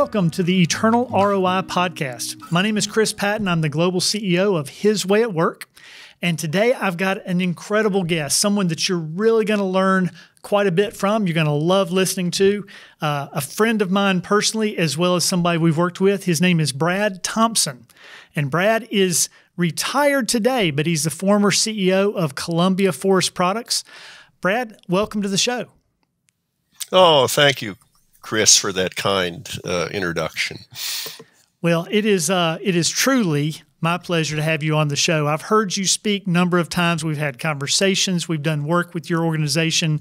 Welcome to the Eternal ROI Podcast. My name is Chris Patton. I'm the global CEO of His Way at Work. And today I've got an incredible guest, someone that you're really going to learn quite a bit from. You're going to love listening to. Uh, a friend of mine personally, as well as somebody we've worked with. His name is Brad Thompson. And Brad is retired today, but he's the former CEO of Columbia Forest Products. Brad, welcome to the show. Oh, thank you, Chris, for that kind uh, introduction. Well, it is uh, it is truly my pleasure to have you on the show. I've heard you speak a number of times. We've had conversations. We've done work with your organization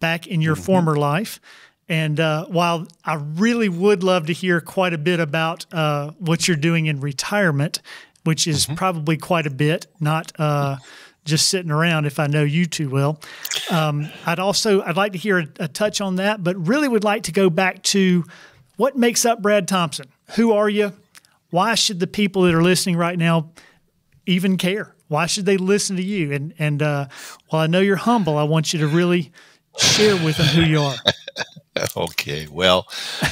back in your mm-hmm. former life. And uh, while I really would love to hear quite a bit about uh, what you're doing in retirement, which is mm-hmm. probably quite a bit, not uh, just sitting around if I know you too well. Um, I'd also I'd like to hear a, a touch on that, but really would like to go back to what makes up Brad Thompson. Who are you? Why should the people that are listening right now even care? Why should they listen to you? And and uh, while I know you're humble, I want you to really share with them who you are. okay, well,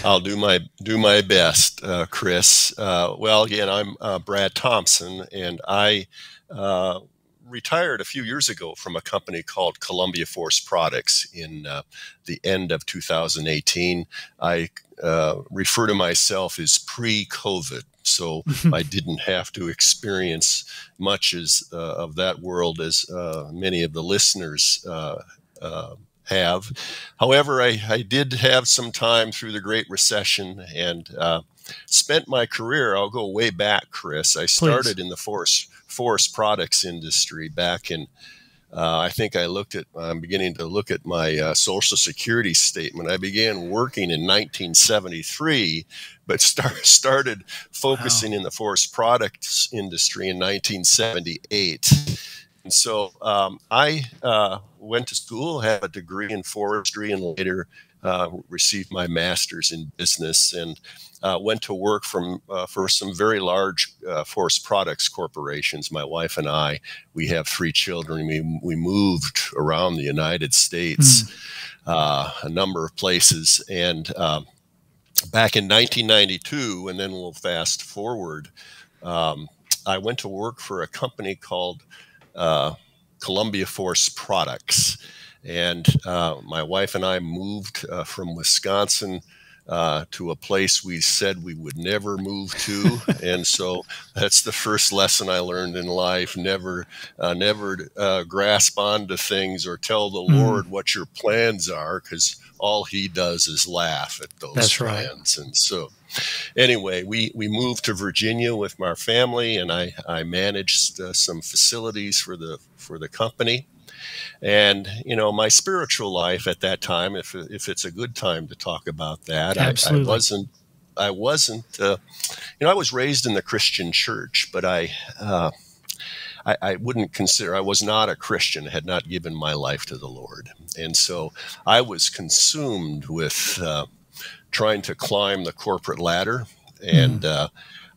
I'll do my do my best, uh, Chris. Uh, well, again, I'm uh, Brad Thompson, and I uh, retired a few years ago from a company called Columbia Forest Products in uh, the end of 2018. I uh, refer to myself as pre-COVID, so I didn't have to experience much as uh, of that world as uh, many of the listeners uh, uh, have. However, I, I, did have some time through the Great Recession and spent my career. I'll go way back, Chris. I started Please. in the forest forest products industry back in. Uh, I think I looked at. I'm beginning to look at my uh, social security statement. I began working in 1973, but start, started focusing wow. in the forest products industry in 1978. And so um, I uh, went to school, had a degree in forestry, and later uh, received my master's in business and uh, went to work from uh, for some very large uh, forest products corporations. My wife and I, we have three children. We we moved around the United States, mm. a number of places, and um, back in 1992, and then we'll fast forward. Um, I went to work for a company called uh, Columbia Forest Products and uh, my wife and I moved uh, from Wisconsin uh, to a place we said we would never move to. and so that's the first lesson I learned in life. Never, uh, never uh, grasp onto things or tell the mm. Lord what your plans are, because all He does is laugh at those that's plans. Right. And so, anyway, we, we moved to Virginia with my family, and I, I managed uh, some facilities for the for the company. And you know, my spiritual life at that time, if if it's a good time to talk about that, I, I, wasn't. I wasn't. Uh, you know, I was raised in the Christian church, but I. Uh, I, I, wouldn't consider I was not a Christian, had not given my life to the Lord, and so I was consumed with uh, trying to climb the corporate ladder, and mm. uh,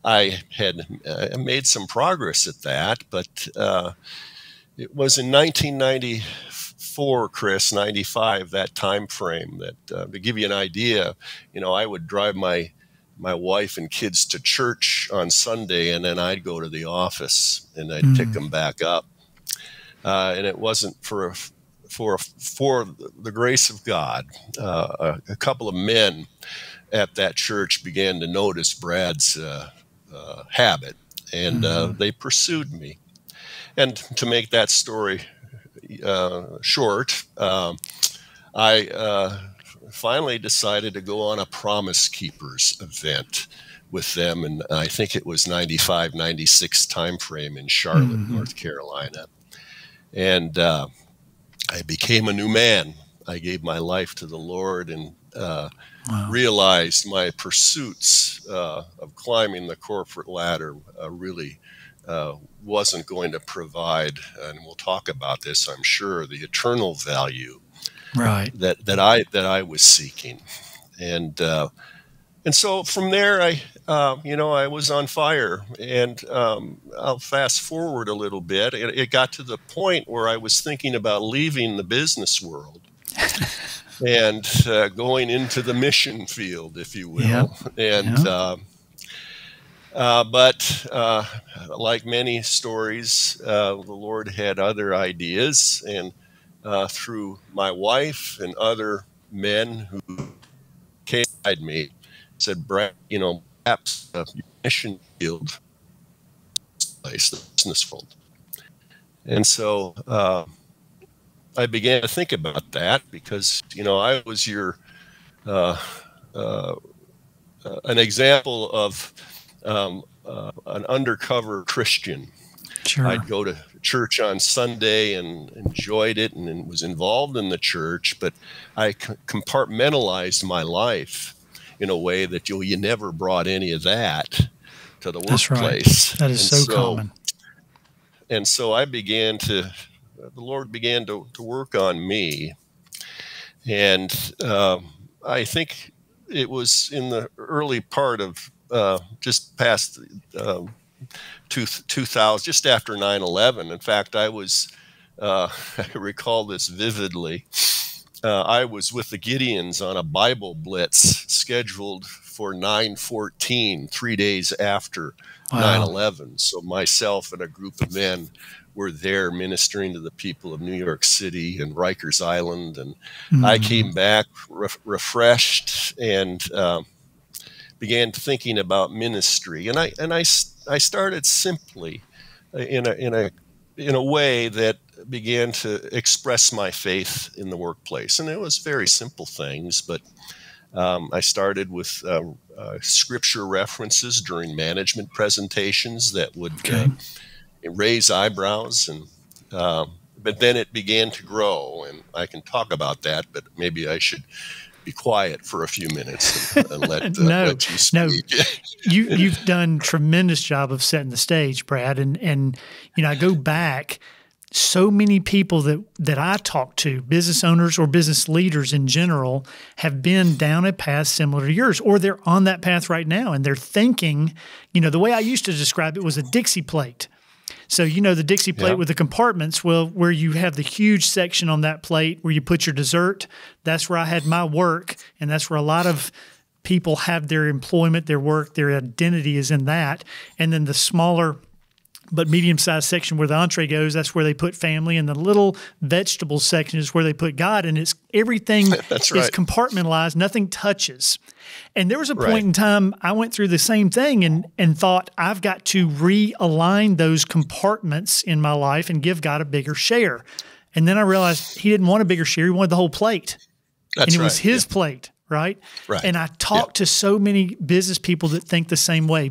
I had uh, made some progress at that, but uh, it was in 1994, Chris, 95, that time frame. That uh, to give you an idea, you know, I would drive my my wife and kids to church on Sunday, and then I'd go to the office and I'd mm. pick them back up. Uh, and it wasn't for for for the grace of God. Uh, a, a, couple of men at that church began to notice Brad's uh, uh, habit, and mm. they pursued me. And to make that story uh, short, um, I uh, finally decided to go on a Promise Keepers event with them, and I think it was 95, 96 timeframe in Charlotte, mm-hmm. North Carolina. And uh, I became a new man. I gave my life to the Lord and uh, wow. realized my pursuits uh, of climbing the corporate ladder uh, really uh, wasn't going to provide, and we'll talk about this, I'm sure, the eternal value right. that, that I that I was seeking, and uh, and so from there, I uh, you know I was on fire, and um, I'll fast forward a little bit. It, it got to the point where I was thinking about leaving the business world. and uh, going into the mission field, if you will. Yeah. And Yeah. uh, uh, but uh, like many stories, uh, the Lord had other ideas, and uh, through my wife and other men who came beside me, said, "Brad, you know, perhaps uh, your mission field place, the business world." And so uh, I began to think about that because you know I was your uh, uh, uh, an example of um, uh, an undercover Christian. Sure. I'd go to church on Sunday and enjoyed it and, and was involved in the church, but I c- compartmentalized my life in a way that you you never brought any of that to the That's right. That is And so, common. and so I began to, the Lord began to, to work on me. And um, I think it was in the early part of uh, just past um, two, 2000, just after 9 11. In fact, I was, uh, I recall this vividly. Uh, I was with the Gideons on a Bible blitz scheduled for 914, three days after Wow. 9 11. So myself and a group of men were there ministering to the people of New York City and Rikers Island. And I Mhm. came back re- refreshed and um, began thinking about ministry. And I, and I, I started simply uh, in a, in a, in a way that began to express my faith in the workplace. And it was very simple things, but um, I started with uh, uh, scripture references during management presentations that would Okay. uh, raise eyebrows, and um, but then it began to grow, and I can talk about that, but maybe I should be quiet for a few minutes and, and let, uh, No, let you no. you you've done tremendous job of setting the stage, Brad. And and you know, I go back. So many people that that I talk to, business owners or business leaders in general, have been down a path similar to yours, or they're on that path right now, and they're thinking. You know, the way I used to describe it was a Dixie plate. So you know the Dixie plate Yeah. with the compartments. Well, where you have the huge section on that plate where you put your dessert. That's where I had my work, and that's where a lot of people have their employment, their work, their identity is in that. And then the smaller but medium sized section where the entree goes, that's where they put family, and the little vegetable section is where they put God. And it's everything That's is compartmentalized, nothing touches. And there was a point Right. in time I went through the same thing and and thought I've got to realign those compartments in my life and give God a bigger share. And then I realized he didn't want a bigger share, he wanted the whole plate That's and it right. was his plate, right? Right. And I talk to so many business people that think the same way.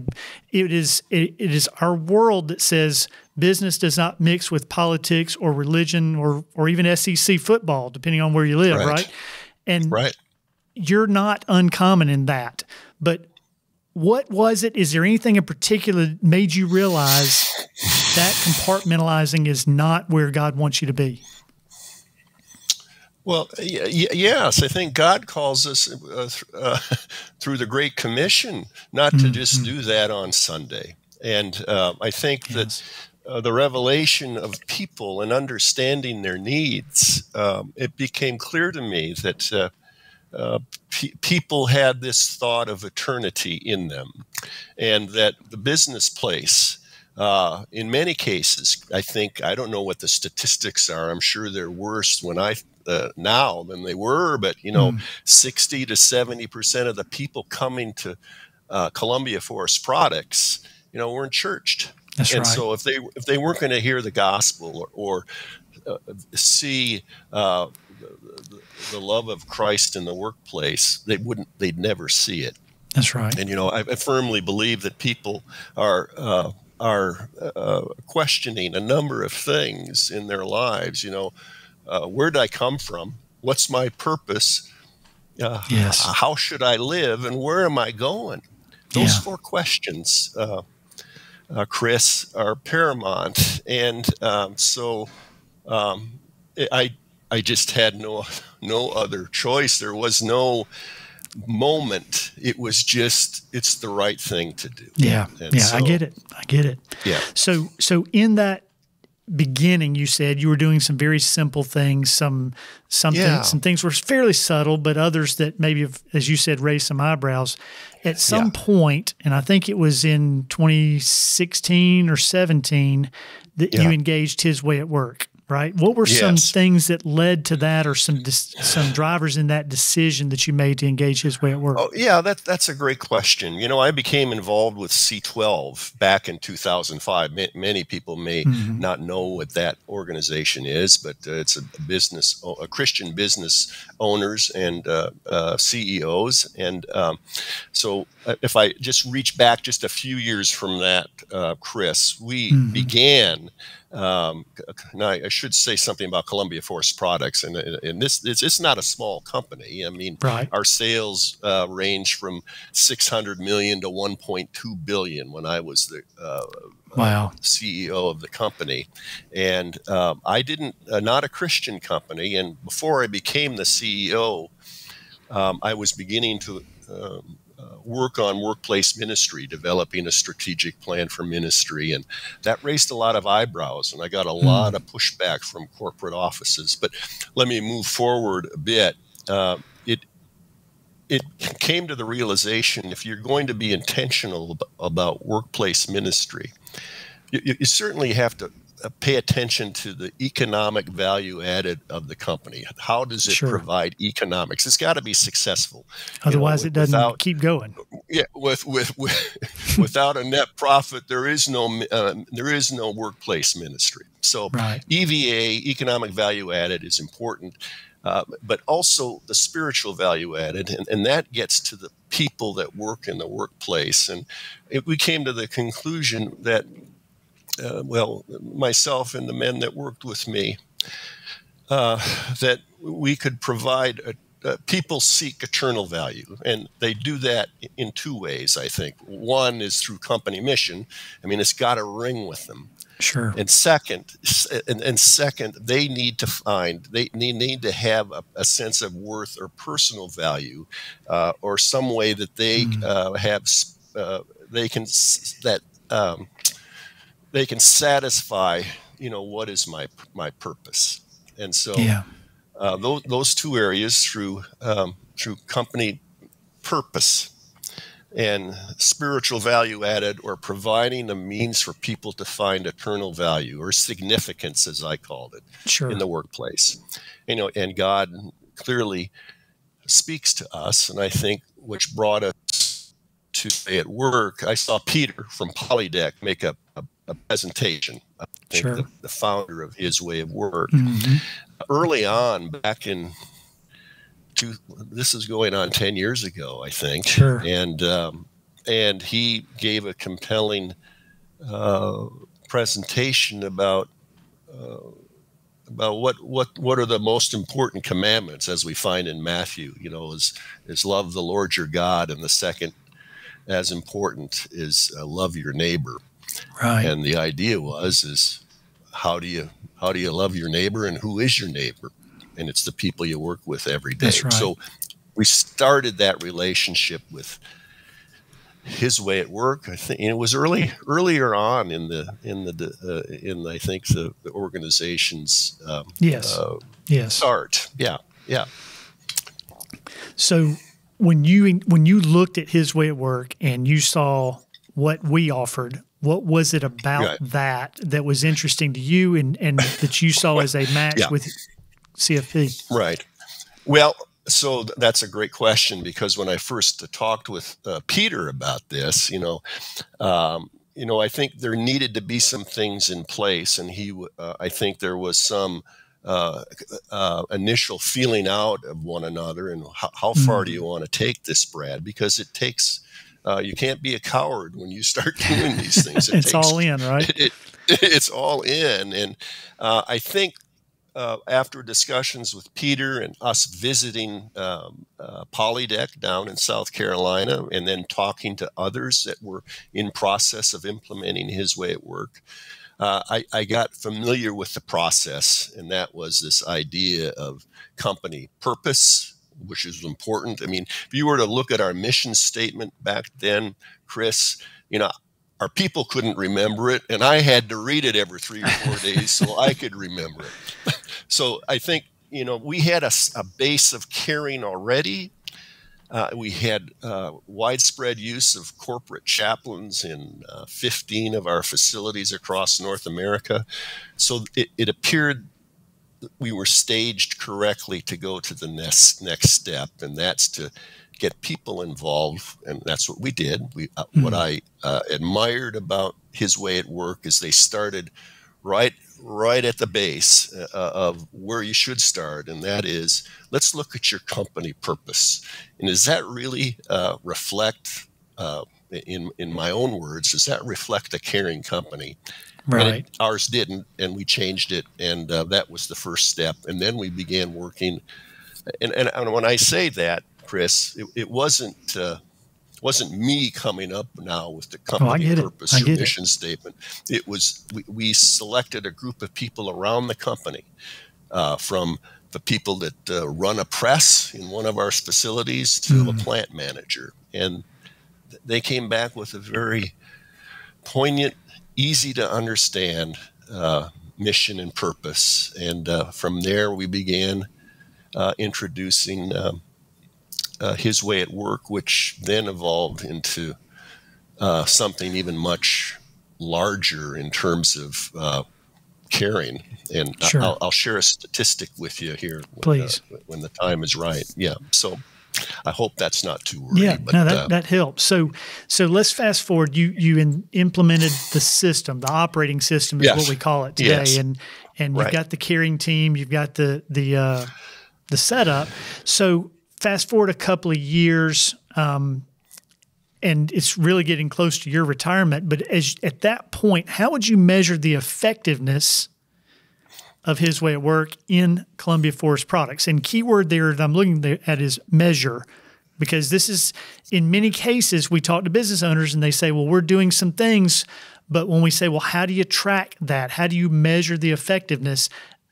It is it, it is our world that says business does not mix with politics or religion or or even SEC football, depending on where you live, Right. right? And Right. you're not uncommon in that. But what was it? Is there anything in particular that made you realize that compartmentalizing is not where God wants you to be? Well, y- y- yes, I think God calls us uh, th- uh, through the Great Commission not to just do that on Sunday. And uh, I think that uh, the revelation of people and understanding their needs, um, it became clear to me that uh, uh, pe- people had this thought of eternity in them, and that the business place, uh, in many cases, I think I don't know what the statistics are. I'm sure they're worse when I uh, now than they were, but you know, sixty to seventy percent of the people coming to uh, Columbia Forest Products, you know, weren't churched. That's and right. so if they if they weren't going to hear the gospel or, or uh, see uh, the, the love of Christ in the workplace, they wouldn't. They'd never see it. That's right. And you know, I, I firmly believe that people are uh, are uh, questioning a number of things in their lives. You know, uh, where did I come from? What's my purpose? Uh, Yes. How should I live? And where am I going? Those Yeah. four questions, uh, uh, Chris, are paramount. And um, so um, I I just had no no other choice. There was no moment. It was just it's the right thing to do. Yeah, And yeah, I get it. I get it. Yeah. So, so in that beginning, you said you were doing some very simple things. Some some Yeah. things, some things were fairly subtle, but others that maybe, have, as you said, raised some eyebrows. At some Yeah. point, and I think it was in 2016 or 17, that you engaged his way at work. Right. What were some things that led to that, or some some drivers in that decision that you made to engage his way at work? Oh, yeah, that, that's a great question. You know, I became involved with C12 back in 2005. Ma- many people may Mhm. not know what that organization is, but uh, it's a business, a Christian business owners and uh, uh, CEOs. And um, so if I just reach back just a few years from that, uh, Chris, we Mhm. began. Um, now I should say something about Columbia Forest Products, and, and this it's, it's not a small company. I mean, Right. our sales uh, range from 600 million to 1.2 billion when I was the uh, Wow. CEO of the company, and um, I didn't uh, not a Christian company. And before I became the CEO, um, I was beginning to um, uh, work on workplace ministry, developing a strategic plan for ministry, and that raised a lot of eyebrows, and I got a lot of pushback from corporate offices. But let me move forward a bit. Uh, it it came to the realization if you're going to be intentional about workplace ministry, you, you- certainly have to pay attention to the economic value added of the company. How does it Sure. provide economics? It's got to be successful. you know, Otherwise, it doesn't without- keep going. Yeah, with with, with without a net profit, there is no uh, there is no workplace ministry. So Right. EVA, economic value added, is important, uh, but also the spiritual value added, and, and that gets to the people that work in the workplace. And it, we came to the conclusion that, uh, well, myself and the men that worked with me, uh, that we could provide a uh, people seek eternal value, and they do that in two ways. I think one is through company mission. I mean, it's got a ring with them. Sure. And second, and, and second, they need to find they need, need to have a, a sense of worth or personal value, uh, or some way that they Mm. uh, have uh, they can that um, they can satisfy. You know what is my my purpose, and so Yeah. uh, those, those two areas through um, through company purpose and spiritual value added or providing a means for people to find eternal value or significance as i called it Sure. in the workplace you know and god clearly speaks to us and i think which brought us to say at work i saw peter from polydeck make a, a, a presentation i think Sure. the, the founder of his way of work Mhm. early on back in two, this is going on 10 years ago i think Sure. and um, and he gave a compelling uh, presentation about uh, about what what what are the most important commandments as we find in Matthew you know is is love the Lord your God and the second as important is uh, love your neighbor Right. and the idea was is how do you how do you love your neighbor and who is your neighbor and it's the people you work with every day right. so we started that relationship with his way at work i think it was early earlier on in the in the uh, in i think the, the organization's um, yes. uh, yes. start yeah yeah So when you when you looked at his way at work and you saw what we offered, what was it about Right. that that was interesting to you and and that you saw as a match Yeah. with CFP? Right. Well, so th- that's a great question because when I first talked with uh, Peter about this, you know, um, you know, I think there needed to be some things in place, and he, uh, I think there was some uh, uh, initial feeling out of one another, and how, how far do you want to take this, Brad? Because it takes. Uh, you can't be a coward when you start doing these things. It it's takes all in, right? it, it's all in and uh, i think uh, after discussions with peter and us visiting um, uh, polydeck down in south carolina and then talking to others that were in process of implementing his way at work uh, I, I got familiar with the process and that was this idea of company purpose which is important i mean if you were to look at our mission statement back then chris you know our people couldn't remember it, and I had to read it every three or four days so I could remember it. so I think you know we had a, a base of caring already. Uh, we had uh, widespread use of corporate chaplains in uh, 15 of our facilities across North America. So it, it appeared we were staged correctly to go to the next next step, and that's to get people involved, and that's what we did. We uh, mm-hmm. what I uh, admired about his way at work is they started right right at the base uh, of where you should start, and that is let's look at your company purpose, and does that really uh, reflect? Uh, in in my own words, does that reflect a caring company? Right. It, ours didn't, and we changed it, and uh, that was the first step. And then we began working. And, and, and when I say that, Chris, it, it wasn't uh, wasn't me coming up now with the oh, company oh, purpose or mission it. statement. It was we, we, selected a group of people around the company, uh, from the people that uh, run a press in one of our facilities to mm. a plant manager, and they came back with a very poignant, easy to understand uh, mission and purpose. And uh, from there, we began uh, introducing. Um, uh, his way at work, which then evolved into uh, something even much larger in terms of uh, caring. And sure. I'll, I'll, share a statistic with you here, when, please, when the time is right. Yeah. So. I hope that's not too wordy. Yeah, but, no, that, uh, that helps. So, so let's fast forward. You you in, implemented the system, the operating system is yes. what we call it today, yes. and and you've right. got the caring team, you've got the the uh, the setup. So, fast forward a couple of years, um, and it's really getting close to your retirement. But as at that point, how would you measure the effectiveness of his way at work in Columbia Forest Products? And keyword there that I'm looking at is measure, because this is in many cases we talk to business owners and they say, "Well, we're doing some things." But when we say, well, how do you track that? How do you measure the effectiveness?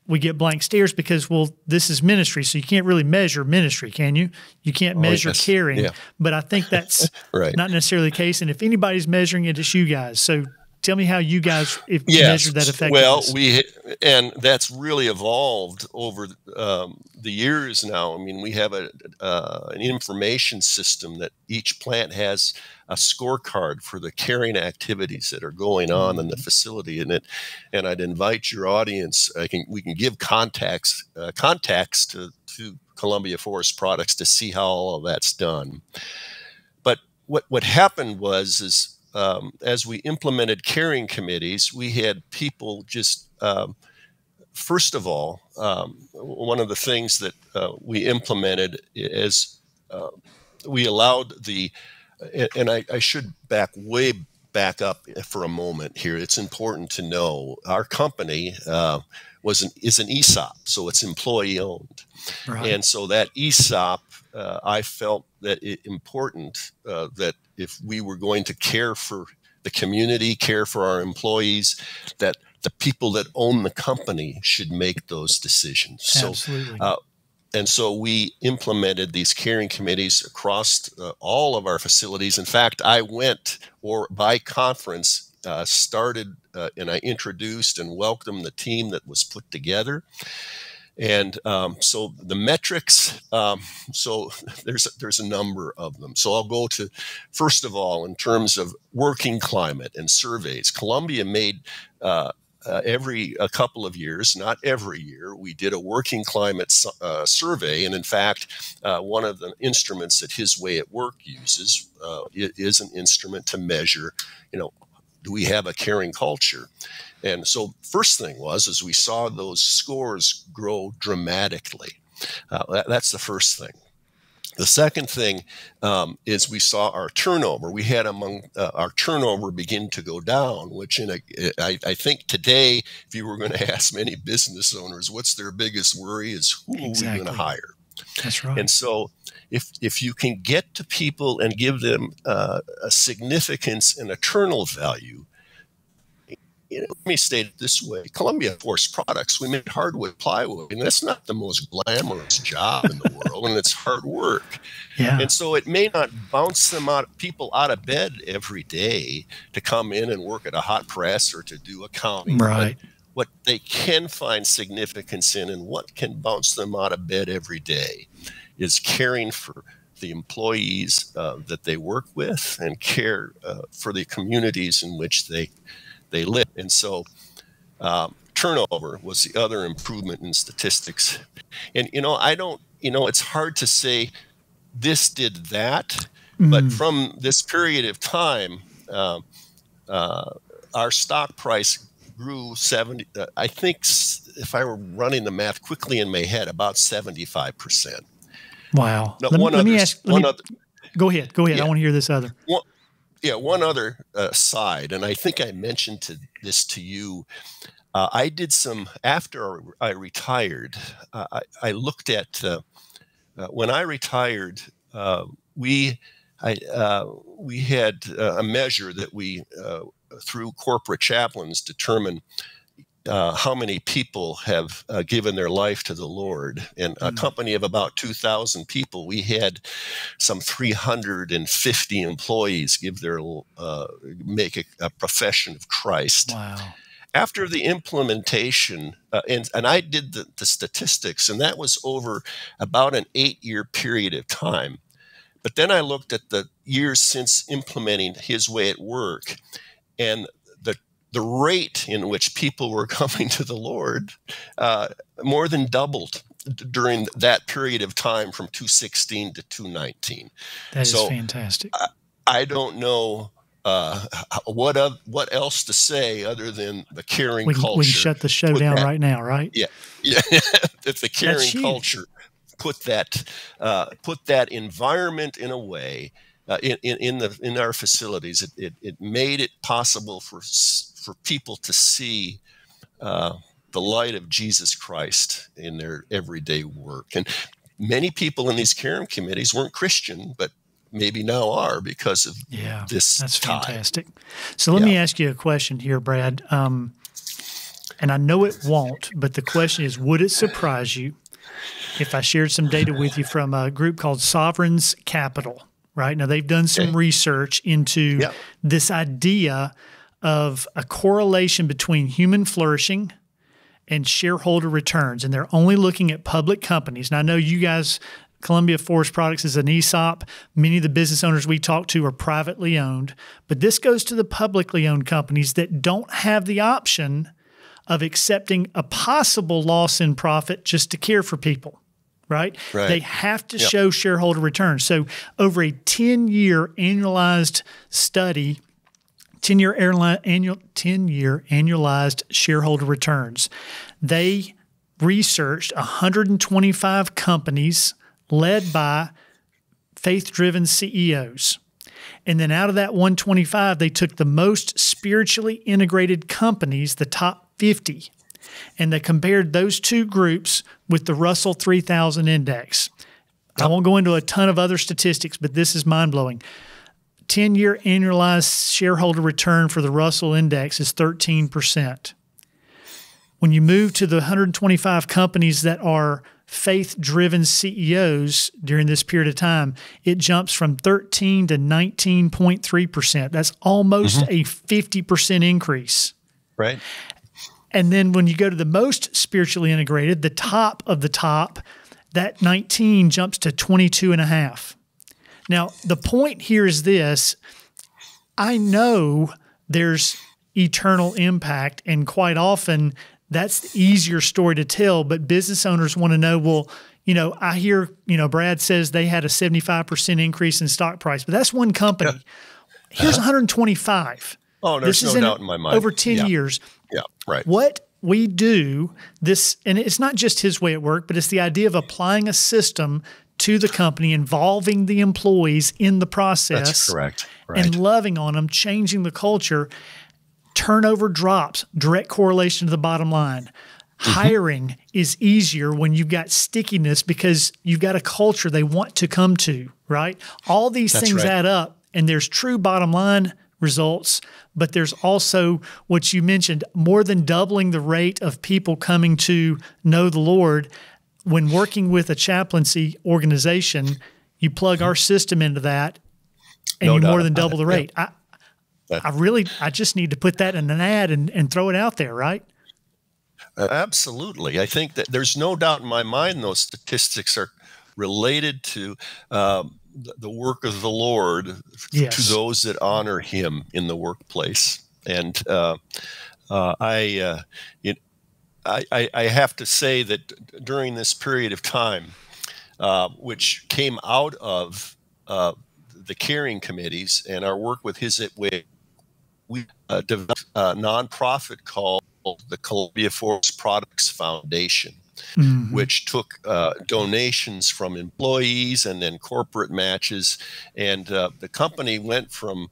we get blank stares because well this is ministry so you can't really measure ministry can you you can't oh, measure yes. caring yeah. but i think that's right. not necessarily the case and if anybody's measuring it it's you guys so tell me how you guys if yes. measured that effectiveness well we and that's really evolved over um, the years now i mean we have a uh, an information system that each plant has a scorecard for the caring activities that are going on in the mm-hmm. facility and it and I'd invite your audience I can we can give contacts uh, contacts to to Columbia Forest Products to see how all of that's done but what what happened was is um, as we implemented caring committees we had people just um, first of all um, one of the things that uh, we implemented is uh, we allowed the and I, I should back way back up for a moment here. It's important to know our company uh, was an, is an ESOP, so it's employee owned, right. and so that ESOP, uh, I felt that it important uh, that if we were going to care for the community, care for our employees, that the people that own the company should make those decisions. Absolutely. So, uh, and so we implemented these caring committees across uh, all of our facilities. In fact, I went or by conference uh, started uh, and I introduced and welcomed the team that was put together. And um, so the metrics, um, so there's there's a number of them. So I'll go to first of all in terms of working climate and surveys. Columbia made uh, uh, every a couple of years, not every year, we did a working climate uh, survey. And in fact, uh, one of the instruments that his way at work uses uh, is an instrument to measure, you know, do we have a caring culture? And so, first thing was, as we saw those scores grow dramatically. Uh, that, that's the first thing. The second thing um, is we saw our turnover. We had among uh, our turnover begin to go down, which in a, I, I think today, if you were going to ask many business owners, what's their biggest worry is who exactly. are we going to hire? That's right. And so, if if you can get to people and give them uh, a significance and eternal value, you know, let me state it this way Columbia Forest Products, we made hardwood plywood, and that's not the most glamorous job in the world, and it's hard work. Yeah. And so it may not bounce them out, people out of bed every day to come in and work at a hot press or to do accounting. Right. But what they can find significance in and what can bounce them out of bed every day is caring for the employees uh, that they work with and care uh, for the communities in which they they live. And so, um, turnover was the other improvement in statistics. And you know, I don't, you know, it's hard to say this did that, mm-hmm. but from this period of time, uh, uh, our stock price grew 70. Uh, I think if I were running the math quickly in my head, about 75 percent. Wow. let, let, me ask. Let me, other, go ahead. Go ahead. Yeah, I want to hear this other. One, yeah, one other uh, side, and I think I mentioned to, this to you. Uh, I did some after I retired. Uh, I, I, looked at uh, uh, when I retired. Uh, we I, we had a measure that we through corporate chaplains determine uh, how many people have uh, given their life to the Lord. In a mm. company of about 2,000 people, we had some 350 employees give their uh, make a, a, profession of Christ. Wow. After the implementation, uh, and, and I did the, the statistics, and that was over about an eight year period of time. But then I looked at the years since implementing his way at work, and the the rate in which people were coming to the Lord uh, more than doubled during that period of time from 216 to 219. That is so fantastic. I, I, don't know uh, what uh, what else to say other than the caring we, culture. We can shut the show down that, right now, right? Yeah, yeah. if the caring culture put that uh, put that environment in a way uh, in, in, in the in our facilities, it, it, it made it possible for for people to see uh, the light of Jesus Christ in their everyday work. And many people in these caring committees weren't Christian, but maybe now are because of yeah, this. That's fantastic. So let yeah. me ask you a question here, Brad. Um, and I know it won't, but the question is would it surprise you if I shared some data with you from a group called Sovereign's Capital? Right now, they've done some okay. research into yep. this idea of a correlation between human flourishing and shareholder returns. And they're only looking at public companies. And I know you guys, Columbia Forest Products is an ESOP. Many of the business owners we talk to are privately owned. But this goes to the publicly owned companies that don't have the option of accepting a possible loss in profit just to care for people. Right? right. They have to yep. show shareholder returns. So, over a 10 year annualized study 10 year airline annual 10 year annualized shareholder returns. They researched 125 companies led by faith driven CEOs. And then out of that 125, they took the most spiritually integrated companies, the top 50, and they compared those two groups with the Russell 3000 index. I won't go into a ton of other statistics, but this is mind blowing. 10 year annualized shareholder return for the Russell Index is 13%. When you move to the 125 companies that are faith driven CEOs during this period of time, it jumps from 13 to 19.3%. That's almost mm-hmm. a 50% increase. Right. And then when you go to the most spiritually integrated, the top of the top, that 19 jumps to 22 and a half. Now, the point here is this I know there's eternal impact, and quite often that's the easier story to tell, but business owners want to know well, you know, I hear, you know, Brad says they had a 75% increase in stock price, but that's one company. Yeah. Here's uh-huh. 125. Oh, there's this no doubt in my mind. Over 10 yeah. years. Yeah, right. What we do this, and it's not just his way at work, but it's the idea of applying a system to the company, involving the employees in the process. That's correct. Right. And loving on them, changing the culture. Turnover drops, direct correlation to the bottom line. Mm-hmm. Hiring is easier when you've got stickiness because you've got a culture they want to come to, right? All these That's things right. add up, and there's true bottom line results, but there's also what you mentioned more than doubling the rate of people coming to know the Lord. When working with a chaplaincy organization, you plug our system into that and no you more than double the rate. Yeah. I, I really, I just need to put that in an ad and, and throw it out there, right? Absolutely. I think that there's no doubt in my mind those statistics are related to um, the work of the Lord yes. to those that honor Him in the workplace. And uh, uh, I, uh, it, I, I, have to say that during this period of time, uh, which came out of uh, the caring committees and our work with His It Way, we uh, developed a nonprofit called the Columbia Forest Products Foundation mm-hmm. which took uh, donations from employees and then corporate matches. And uh, the company went from,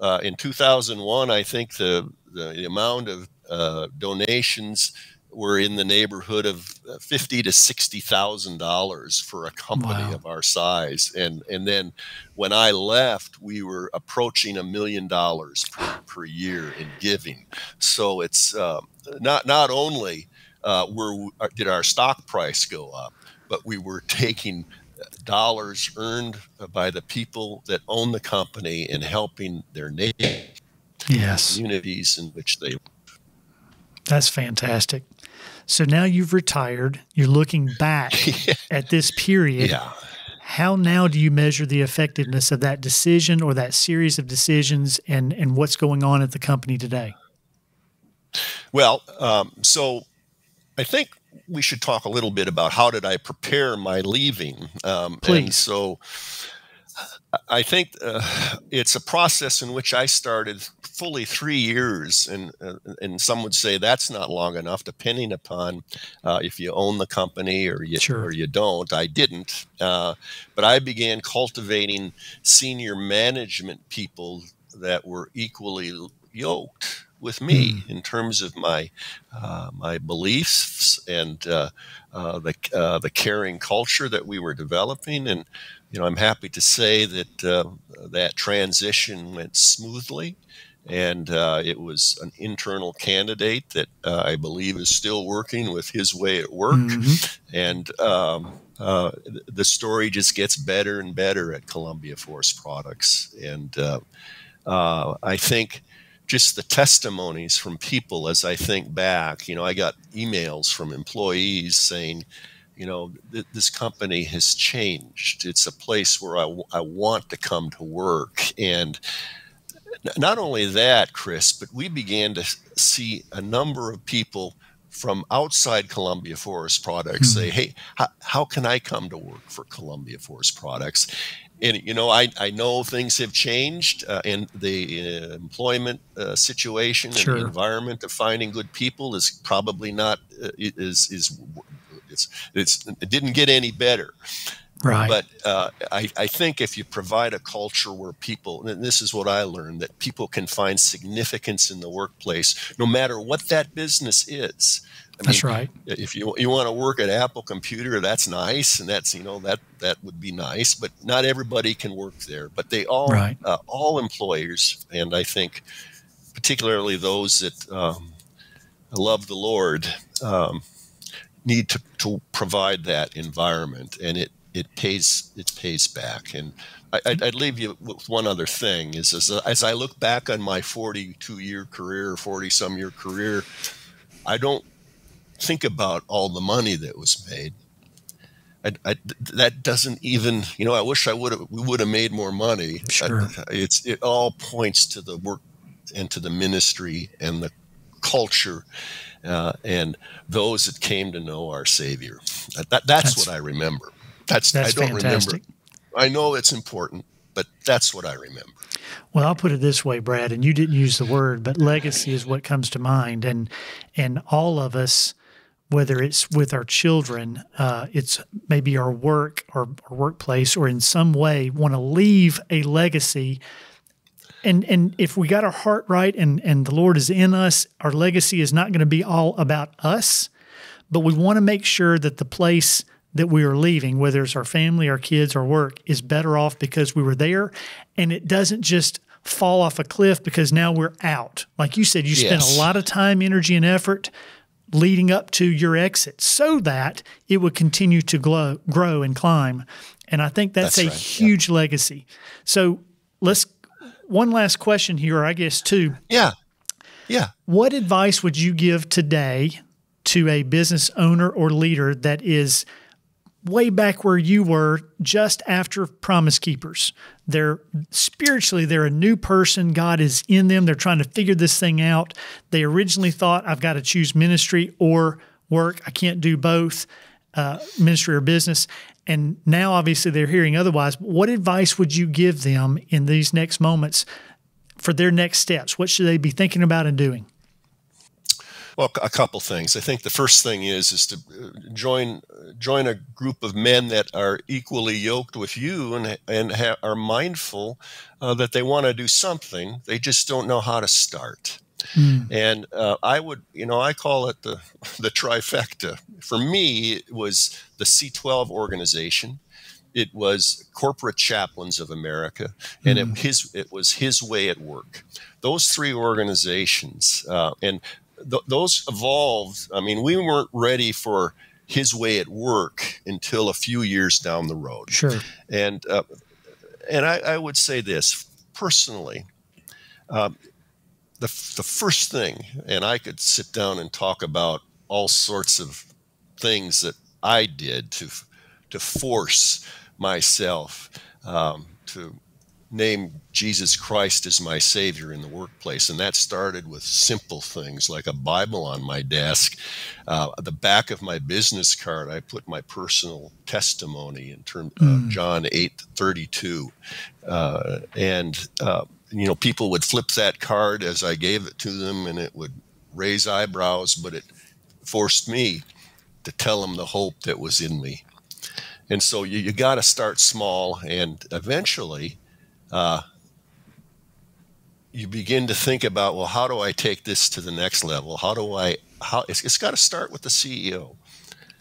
uh, in 2001, I think the, the amount of uh, donations were in the neighborhood of uh, fifty to sixty thousand dollars for a company wow. of our size, and and then when I left, we were approaching a million dollars per year in giving. So it's uh, not not only uh, were uh, did our stock price go up, but we were taking dollars earned by the people that own the company and helping their neighbors, yes, communities in which they. That's fantastic. So now you've retired. You're looking back at this period. Yeah. How now do you measure the effectiveness of that decision or that series of decisions and, and what's going on at the company today? Well, um, so I think we should talk a little bit about how did I prepare my leaving. Um, Please. And so I think uh, it's a process in which I started fully three years, and uh, and some would say that's not long enough, depending upon uh, if you own the company or you sure. or you don't. I didn't, uh, but I began cultivating senior management people that were equally yoked with me mm. in terms of my uh, my beliefs and uh, uh, the uh, the caring culture that we were developing. And you know, I'm happy to say that uh, that transition went smoothly. And uh, it was an internal candidate that I believe is still working with his way at work. Mm-hmm. And um, the story just gets better and better at Columbia Forest Products. And I think just the testimonies from people as I think back. You know, I got emails from employees saying, you know, th- this company has changed. It's a place where I, I want to come to work. And not only that, Chris, but we began to see a number of people from outside Columbia Forest Products mm-hmm. say, hey, how, how can I come to work for Columbia Forest Products? and you know, I, I know things have changed uh, and the uh, employment uh, situation sure. and the environment of finding good people is probably not uh, is is it's, it's it didn't get any better. Right. But uh, I, I think if you provide a culture where people, and this is what I learned, that people can find significance in the workplace, no matter what that business is. I that's mean, right. If you you want to work at Apple Computer, that's nice, and that's you know that that would be nice. But not everybody can work there. But they all right. uh, all employers, and I think particularly those that um, love the Lord, um, need to, to provide that environment, and it it pays it pays back. And I, would leave you with one other thing: is as, as I look back on my 42 year career, 40 some year career, I don't think about all the money that was made. I, I, that doesn't even, you know, I wish I would have, we would have made more money. Sure. I, it's, it all points to the work and to the ministry and the culture uh, and those that came to know our Savior. That, that's, that's, what I remember. That's, that's I don't fantastic. remember. I know it's important, but that's what I remember. Well, I'll put it this way, Brad, and you didn't use the word, but legacy is what comes to mind, and and all of us whether it's with our children, uh, it's maybe our work or our workplace, or in some way want to leave a legacy. And and if we got our heart right and and the Lord is in us, our legacy is not going to be all about us, but we want to make sure that the place that we are leaving, whether it's our family, our kids, our work, is better off because we were there, and it doesn't just fall off a cliff because now we're out. Like you said, you spent a lot of time, energy, and effort leading up to your exit so that it would continue to glow, grow and climb. And I think that's, That's a right, huge legacy. So let's one last question here, I guess too. Yeah. Yeah. What advice would you give today to a business owner or leader that is way back where you were just after Promise Keepers? They're spiritually, they're a new person. God is in them. They're trying to figure this thing out. They originally thought, I've got to choose ministry or work. I can't do both, uh, ministry or business. And now, obviously, they're hearing otherwise. What advice would you give them in these next moments for their next steps? What should they be thinking about and doing? Well, a couple things. I think the first thing is is to uh, join join a group of men that are equally yoked with you and and ha- are mindful uh, that they want to do something. They just don't know how to start. And uh, I would, you know, I call it the the trifecta. For me, it was the C12 organization. It was Corporate Chaplains of America, and it his it was his way at work. Those three organizations, uh, and th- those evolved. I mean, we weren't ready for his way at work until a few years down the road. Sure. And uh, and I, I would say this personally. Um, the, the first thing, and I could sit down and talk about all sorts of things that I did to to force myself um, to name Jesus Christ as my Savior in the workplace, and that started with simple things like a Bible on my desk. Uh, the back of my business card, I put my personal testimony in terms of John eight thirty two, uh, and uh, you know people would flip that card as I gave it to them, and it would raise eyebrows, but it forced me to tell them the hope that was in me. And so you, you got to start small, and eventually, uh, you begin to think about, well, how do I take this to the next level? How do I? How it's, it's got to start with the CEO,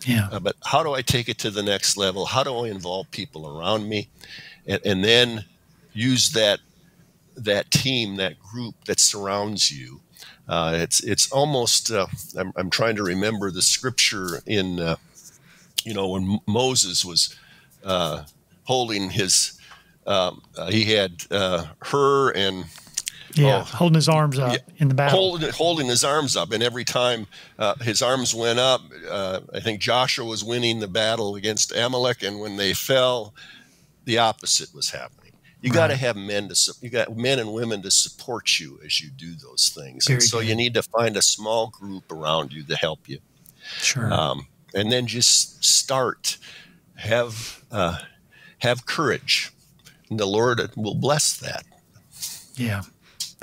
Yeah. uh, but how do I take it to the next level? How do I involve people around me, and, and then use that that team, that group that surrounds you. Uh, it's it's almost. Uh, I'm, I'm trying to remember the scripture in. Uh, you know, when Moses was uh, holding his, um, uh, he had uh, Hur and Yeah. Oh. Holding his arms up in the battle. holding holding his arms up, and every time uh, his arms went up, uh, I think Joshua was winning the battle against Amalek, and when they fell, the opposite was happening. You got to have men to you got men and women to support you as you do those things, Very and so good. you need to find a small group around you to help you, sure. um, and then just start. Have uh, have courage, and the Lord will bless that. yeah.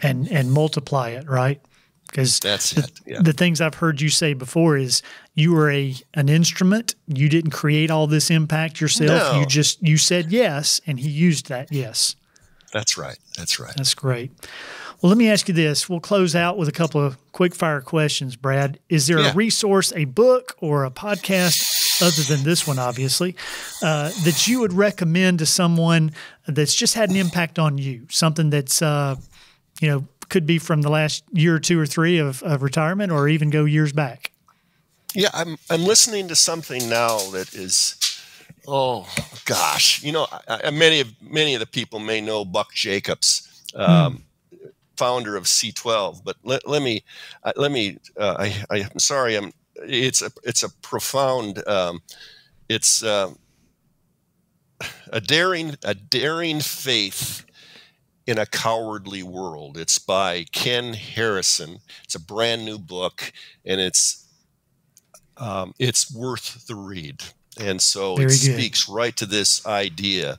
And and multiply it, right? Because That's the, it. Yeah. the things I've heard you say before is you were a an instrument. You didn't create all this impact yourself. No. You just you said yes, and he used that yes. That's right. That's right. That's great. Well, let me ask you this. We'll close out with a couple of quick fire questions, Brad. Is there Yeah. a resource, a book, or a podcast, other than this one, obviously, uh, that you would recommend to someone that's just had an impact on you? Something that's, uh, you know, could be from the last year or two or three of, of retirement or even go years back. Yeah, I'm I'm listening to something now that is, oh gosh, you know, I, I, many of many of the people may know Buck Jacobs, um, founder of C12. But let, let me uh, let me uh, I, I I'm sorry, I'm it's a it's a profound um, it's uh, a daring a daring faith in a cowardly world. It's by Ken Harrison. It's a brand new book, and it's um, it's worth the read. And so Very it good. speaks right to this idea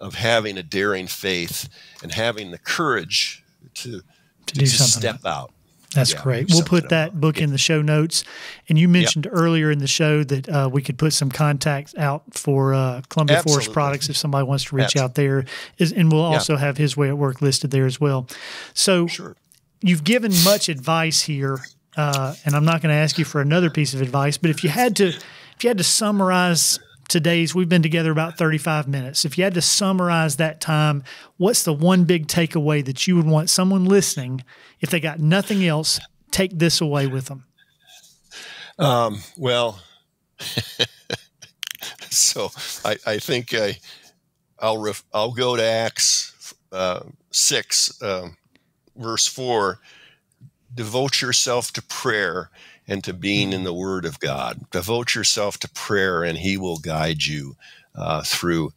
of having a daring faith and having the courage to to, do to step out. That's Yeah, great. We'll put that it. book in the show notes. And you mentioned earlier in the show that uh, we could put some contacts out for uh, Columbia Forest Products if somebody wants to reach Absolutely. out there. Is, and we'll Yeah. also have his way at work listed there as well. So Sure. you've given much advice here, uh, and I'm not going to ask you for another piece of advice. But if you had to, if you had to summarize today's, we've been together about 35 minutes. If you had to summarize that time, what's the one big takeaway that you would want someone listening, if they got nothing else, take this away with them? Um, well, so I, I think I, I'll ref, I'll go to Acts uh, six, um, verse four. Devote yourself to prayer and to being in the Word of God. Devote yourself to prayer, and He will guide you uh, through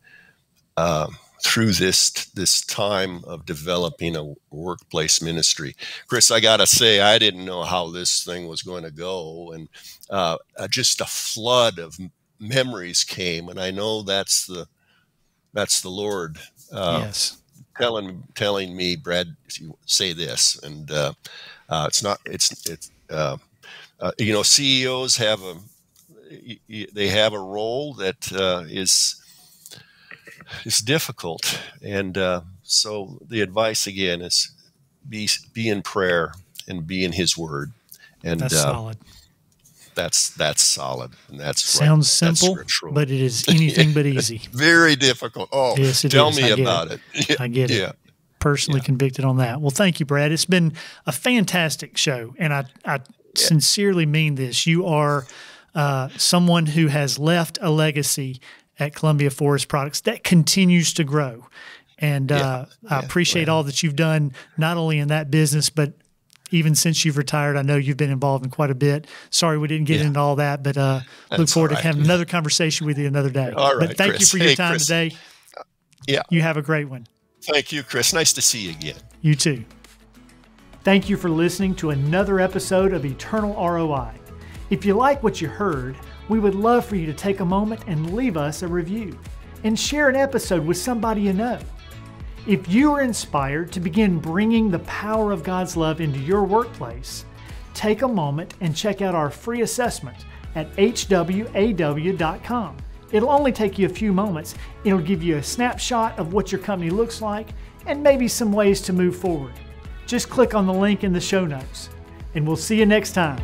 uh, through this this time of developing a workplace ministry. Chris, I gotta say, I didn't know how this thing was going to go, and uh, just a flood of memories came, and I know that's the that's the Lord. Uh, yes. Telling telling me, Brad, say this, and uh, uh, it's not it's it's uh, you know CEOs have a they have a role that uh, is is difficult, and uh, so the advice again is be be in prayer and be in His Word, and that's uh, solid. That's that's solid, and that's sounds right. simple, that's but it is anything but easy. Very difficult. Oh, yes, tell is. me about it. it. I get it Yeah personally yeah. convicted on that. Well, thank you, Brad. It's been a fantastic show, and I, I sincerely mean this. You are uh, someone who has left a legacy at Columbia Forest Products that continues to grow. And uh, yeah, I appreciate all that you've done, not only in that business, but even since you've retired. I know you've been involved in quite a bit. Sorry we didn't get into all that, but uh, look forward right. to having another conversation with you another day. All right, but thank Chris. you for your hey, time Chris. today. Yeah. You have a great one. Thank you, Chris. Nice to see you again. You too. Thank you for listening to another episode of Eternal ROI. If you like what you heard, we would love for you to take a moment and leave us a review and share an episode with somebody you know. If you are inspired to begin bringing the power of God's love into your workplace, take a moment and check out our free assessment at hwaw.com. It'll only take you a few moments. It'll give you a snapshot of what your company looks like and maybe some ways to move forward. Just click on the link in the show notes. And we'll see you next time.